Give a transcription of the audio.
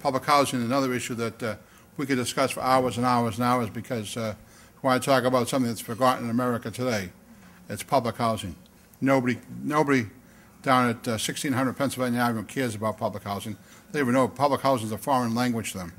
public housing, another issue that uh, we could discuss for hours and hours and hours because uh, when want talk about something that's forgotten in America today. It's public housing. Nobody, nobody down at uh, 1600 Pennsylvania Avenue cares about public housing. They even know public housing is a foreign language to them.